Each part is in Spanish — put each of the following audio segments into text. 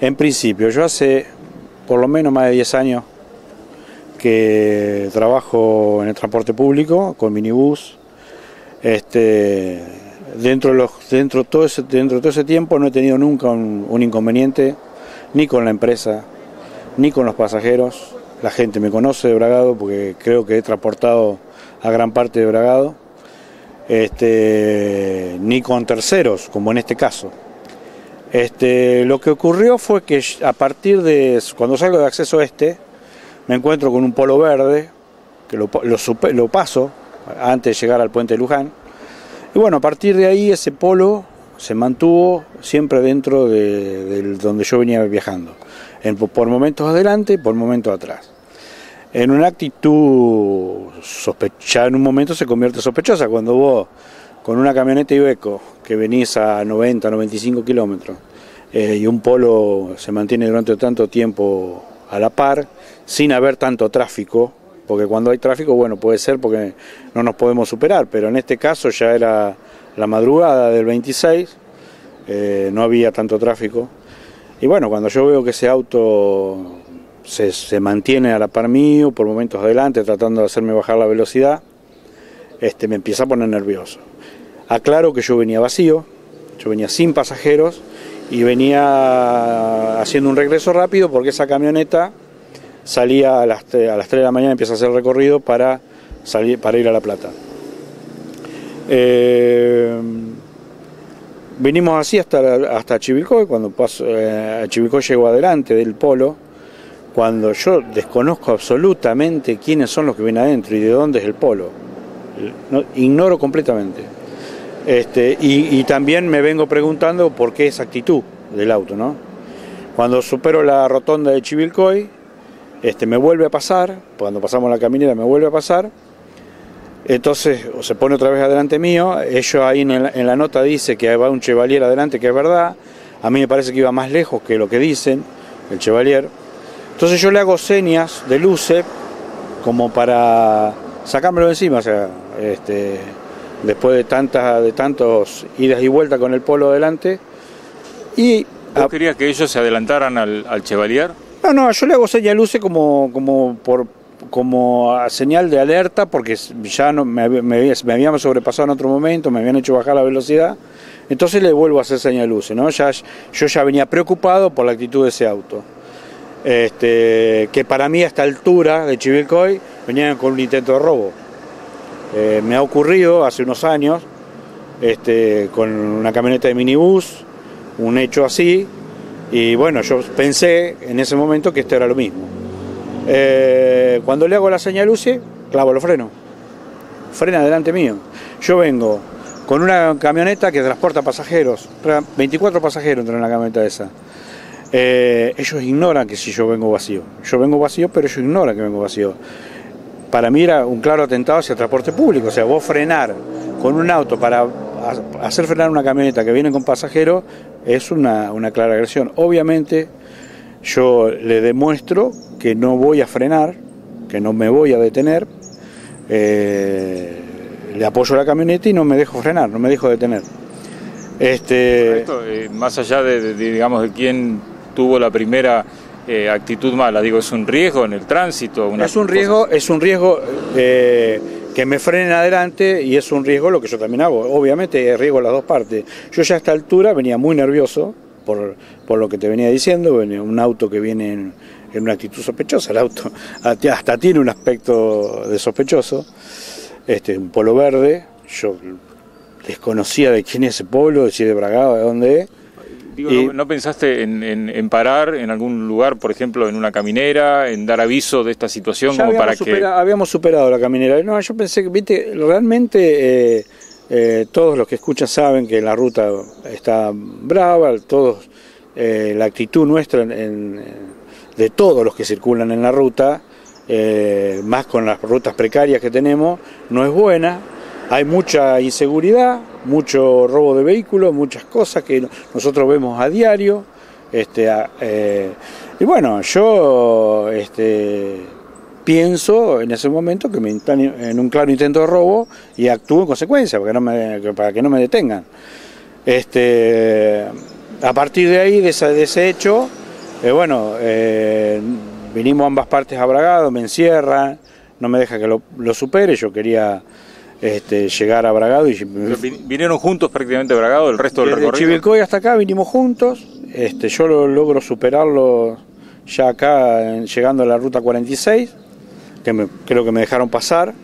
En principio, yo hace por lo menos más de 10 años que trabajo en el transporte público con minibús. Este, dentro de todo ese, tiempo no he tenido nunca un, inconveniente ni con la empresa ni con los pasajeros. La gente me conoce de Bragado porque creo que he transportado a gran parte de Bragado. Este, ni con terceros, como en este caso. Este, lo que ocurrió fue que a partir de cuando salgo de acceso este, me encuentro con un polo verde, que lo, lo, paso antes de llegar al puente de Luján. Y bueno, a partir de ahí ese polo se mantuvo siempre dentro de, donde yo venía viajando. por momentos adelante, por momentos atrás. En una actitud sospechada, en un momento se convierte sospechosa cuando vos con una camioneta Ibeco que venís a 90, 95 kilómetros eh, y un polo se mantiene durante tanto tiempo a la par, sin haber tanto tráfico, porque cuando hay tráfico, bueno, puede ser porque no nos podemos superar, pero en este caso ya era la madrugada del 26, eh, no había tanto tráfico. Y bueno, cuando yo veo que ese auto se, se, mantiene a la par mío, por momentos adelante, tratando de hacerme bajar la velocidad, este, me empieza a poner nervioso. Aclaro que yo venía vacío, yo venía sin pasajeros y venía haciendo un regreso rápido porque esa camioneta salía a las, a las 3 de la mañana, empieza a hacer recorrido para, salir, para ir a La Plata. Eh, venimos así hasta, hasta Chivilcoy, cuando paso, eh, Chivilcoy llegó adelante del polo, cuando yo desconozco absolutamente quiénes son los que vienen adentro y de dónde es el polo. ignoro completamente. Este, y, también me vengo preguntando por qué esa actitud del auto, ¿no? Cuando supero la rotonda de Chivilcoy, este, me vuelve a pasar, cuando pasamos la caminera me vuelve a pasar, entonces se pone otra vez adelante mío, ellos ahí en, la nota dice que va un Chevalier adelante, que es verdad, a mí me parece que iba más lejos que lo que dicen, el Chevalier, entonces yo le hago señas de luce como para sacármelo de encima, o sea, este, después de tantas de tantos idas y vueltas con el polo delante. Y ¿Vos querías que ellos se adelantaran al, Chevalier? No, no, yo le hago señal luce como, como por como señal de alerta porque ya no, me, me, habíamos sobrepasado en otro momento, me habían hecho bajar la velocidad, entonces le vuelvo a hacer señal luce, ¿no? Ya, yo ya venía preocupado por la actitud de ese auto. Este, que para mí a esta altura de Chivilcoy venían con un intento de robo. Eh, me ha ocurrido hace unos años este, con una camioneta de minibús, un hecho así, y bueno, yo pensé en ese momento que esto era lo mismo. Eh, cuando le hago la señal UCI, clavo los frenos. Frena delante mío. Yo vengo con una camioneta que transporta pasajeros, 24 pasajeros entran en la camioneta esa. Eh, ellos ignoran que si yo vengo vacío. Yo vengo vacío, pero ellos ignoran que vengo vacío para mí era un claro atentado hacia el transporte público. O sea, vos frenar con un auto para hacer frenar una camioneta que viene con pasajeros es una, clara agresión. Obviamente yo le demuestro que no voy a frenar, que no me voy a detener, eh, le apoyo la camioneta y no me dejo frenar, no me dejo detener. Este... Eh, más allá de, digamos, de quién tuvo la primera eh, actitud mala? Digo, ¿es un riesgo en el tránsito? es un riesgo, es un riesgo eh, que me frenen adelante y es un riesgo lo que yo también hago. Obviamente riesgo las dos partes. Yo ya a esta altura venía muy nervioso por, por lo que te venía diciendo, venía un auto que viene en, una actitud sospechosa, el auto hasta tiene un aspecto de sospechoso, este, un polo verde, yo desconocía de quién es ese pueblo, de si de Bragado, de dónde es, ¿no, pensaste en, parar en algún lugar, por ejemplo, en una caminera, en dar aviso de esta situación como para que... Habíamos superado la caminera. No, yo pensé que, viste, realmente eh, eh, todos los que escuchan saben que la ruta está brava, todos, eh, la actitud nuestra de todos los que circulan en la ruta, más con las rutas precarias que tenemos, no es buena hay mucha inseguridad, mucho robo de vehículos, muchas cosas que nosotros vemos a diario. Este, eh, y bueno, yo este, pienso en ese momento que me están en un claro intento de robo y actúo en consecuencia para que no me, detengan. Este, a partir de ahí, de ese, de ese hecho, Eh, bueno, eh, vinimos ambas partes a me encierran, no me deja que lo, supere, yo quería este, llegar a Bragado. y ¿Vinieron juntos prácticamente a Bragado el resto del recorrido? De Chivilcoy hasta acá vinimos juntos, este, yo lo, logro superarlo ya acá llegando a la ruta 46, que creo que me dejaron pasar.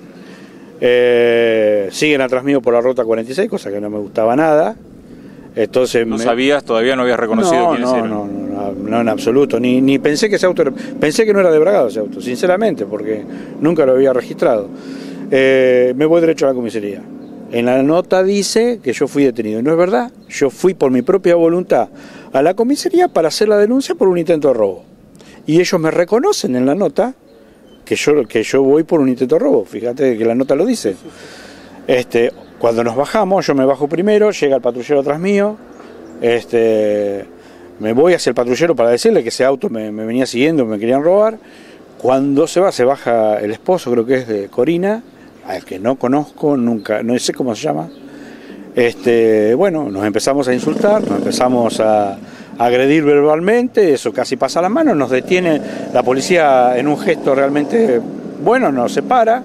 Eh, siguen atrás mío por la ruta 46, cosa que no me gustaba nada. Entonces ¿No sabías, todavía no habías reconocido quién no, No, no, no, en absoluto. Ni, ni pensé que ese auto, pensé que no era de Bragado ese auto, sinceramente, porque nunca lo había registrado. Eh, me voy derecho a la comisaría. En la nota dice que yo fui detenido. No es verdad. Yo fui por mi propia voluntad a la comisaría para hacer la denuncia por un intento de robo. Y ellos me reconocen en la nota que yo, que yo voy por un intento de robo. Fíjate que la nota lo dice. Este, cuando nos bajamos, yo me bajo primero, llega el patrullero atrás mío, este, me voy hacia el patrullero para decirle que ese auto me, venía siguiendo, me querían robar. Cuando se va, se baja el esposo, creo que es de Corina, al que no conozco, nunca, no sé cómo se llama. Este, bueno, nos empezamos a insultar, nos empezamos a, agredir verbalmente, eso casi pasa la mano, nos detiene la policía en un gesto realmente bueno, nos separa,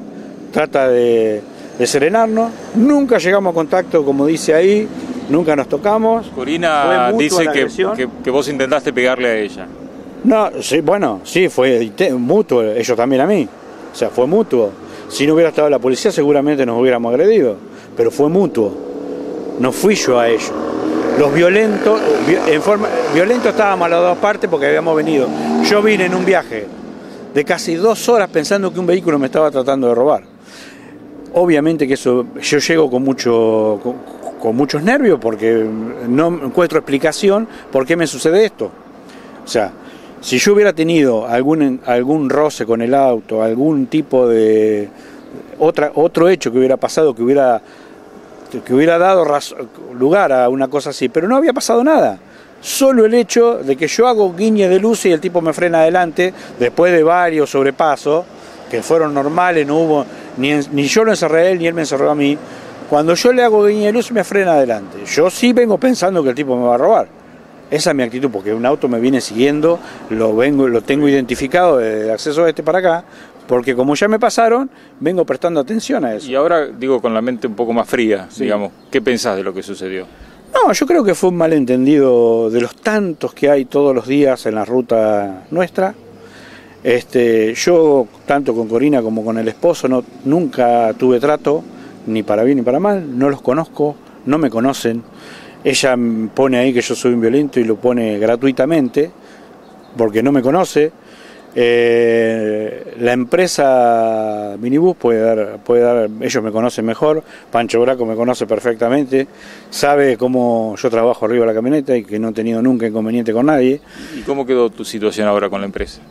trata de de serenarnos. Nunca llegamos a contacto, como dice ahí, nunca nos tocamos. Corina dice que, que, vos intentaste pegarle a ella. No, sí, bueno, sí, fue mutuo, ellos también a mí. O sea, fue mutuo. Si no hubiera estado la policía, seguramente nos hubiéramos agredido. Pero fue mutuo. No fui yo a ellos. Los violentos, en forma, violentos estábamos a las dos partes porque habíamos venido. Yo vine en un viaje de casi dos horas pensando que un vehículo me estaba tratando de robar. Obviamente que eso, yo llego con, mucho, con, muchos nervios porque no encuentro explicación por qué me sucede esto. O sea, si yo hubiera tenido algún, algún roce con el auto, algún tipo de otra, otro hecho que hubiera pasado, que hubiera, que hubiera dado lugar a una cosa así, pero no había pasado nada. Solo el hecho de que yo hago guiñe de luz y el tipo me frena adelante, después de varios sobrepasos, que fueron normales, no hubo ni, yo lo encerré a él, ni él me encerró a mí. Cuando yo le hago guiña de luz, me frena adelante. Yo sí vengo pensando que el tipo me va a robar. Esa es mi actitud, porque un auto me viene siguiendo, lo, vengo, lo tengo identificado de acceso a este para acá, porque como ya me pasaron, vengo prestando atención a eso. Y ahora, digo, con la mente un poco más fría, digamos, ¿qué pensás de lo que sucedió? No, yo creo que fue un malentendido de los tantos que hay todos los días en la ruta nuestra. Este, yo, tanto con Corina como con el esposo, no, nunca tuve trato, ni para bien ni para mal, no los conozco, no me conocen. Ella pone ahí que yo soy un violento y lo pone gratuitamente, porque no me conoce. Eh, la empresa Minibus puede dar, puede dar, ellos me conocen mejor, Pancho Braco me conoce perfectamente, sabe cómo yo trabajo arriba de la camioneta y que no he tenido nunca inconveniente con nadie. ¿Y cómo quedó tu situación ahora con la empresa?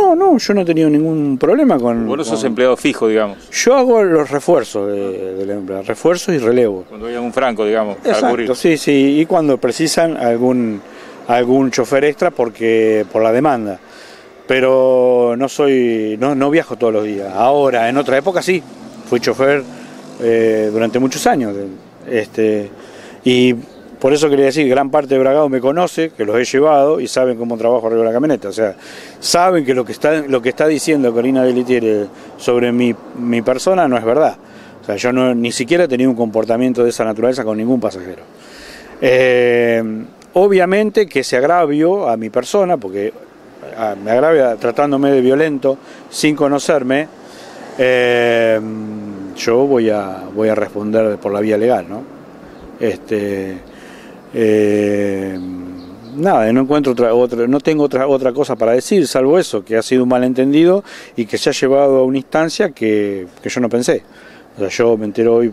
No, no, yo no he tenido ningún problema con. Vos no sos empleado fijo, digamos. Yo hago los refuerzos de, la empresa, refuerzos y relevo. Cuando hay un franco, digamos, Exacto, sí, sí, y cuando precisan algún algún chofer extra porque por la demanda. Pero no soy, no, no viajo todos los días. Ahora, en otra época sí, fui chofer eh, durante muchos años. Este, y por eso quería decir, gran parte de Bragado me conoce, que los he llevado y saben cómo trabajo arriba de la camioneta. O sea, saben que lo que está, lo que está diciendo Corina Delitiere sobre mi, mi persona no es verdad. O sea, yo no, ni siquiera he tenido un comportamiento de esa naturaleza con ningún pasajero. Eh, obviamente que se agravio a mi persona, porque me agravia tratándome de violento sin conocerme, eh, yo voy a, voy a responder por la vía legal, ¿no? Este, eh, nada, no encuentro otra, otra, no tengo otra, otra cosa para decir, salvo eso, que ha sido un malentendido y que se ha llevado a una instancia que, yo no pensé. O sea, yo me entero hoy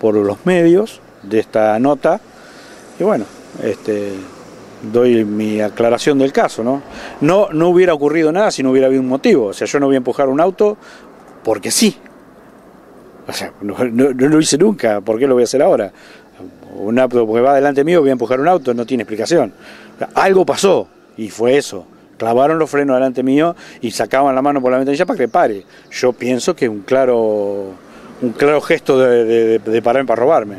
por los medios de esta nota y bueno, este doy mi aclaración del caso, ¿no? No, no hubiera ocurrido nada si no hubiera habido un motivo. O sea, yo no voy a empujar un auto porque sí. O sea, no, no lo hice nunca, ¿por qué lo voy a hacer ahora? Un auto porque va delante mío, voy a empujar un auto, no tiene explicación. Algo pasó y fue eso. Clavaron los frenos delante mío y sacaban la mano por la ventanilla para que pare. Yo pienso que un claro, un claro gesto de, de, de pararme para robarme.